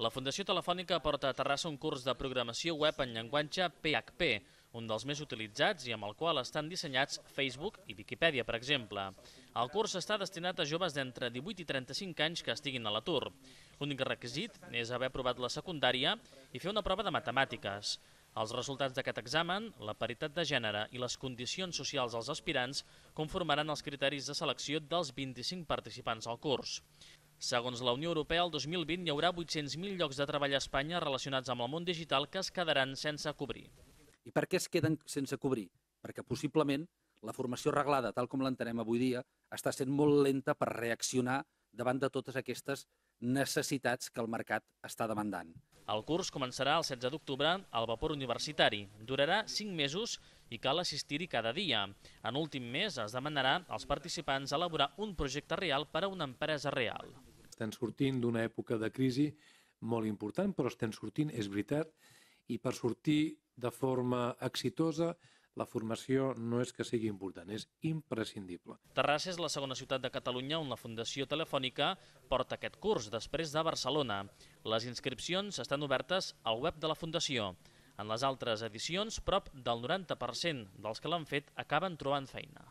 La Fundació Telefònica porta a Terrassa un curs de programació web en llenguatge PHP, un dels més utilitzats i amb el qual estan dissenyats Facebook i Wikipedia, per exemple. El curs està destinat a joves d'entre 18 i 35 anys que estiguin a l'atur. L'únic requisit és haver aprovat la secundària i fer una prova de matemàtiques. Els resultats d'aquest examen, la paritat de gènere i les condicions socials dels aspirants conformaran els criteris de selecció dels 25 participants al curs. Segons la Unió Europea, el 2020 hi haurà 800.000 llocs de treball a Espanya relacionats amb el món digital que es quedaran sense cobrir. I per què es queden sense cobrir? Perquè possiblement la formació reglada, tal com l'entenem avui dia, està sent molt lenta per reaccionar davant de totes aquestes necessitats que el mercat està demandant. El curs començarà el 16 d'octubre al vapor universitari. Durarà 5 mesos i cal assistir-hi cada dia. En últim mes es demanarà als participants elaborar un projecte real per a una empresa real. Estem sortint d'una època de crisi molt important, però estem sortint, és veritat, i per sortir de forma exitosa la formació no és que sigui important, és imprescindible. Terrassa és la segona ciutat de Catalunya on la Fundació Telefònica porta aquest curs, després de Barcelona. Les inscripcions estan obertes al web de la Fundació. En les altres edicions, prop del 90% dels que l'han fet acaben trobant feina.